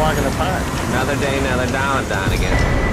walk in. Another day, another dollar, again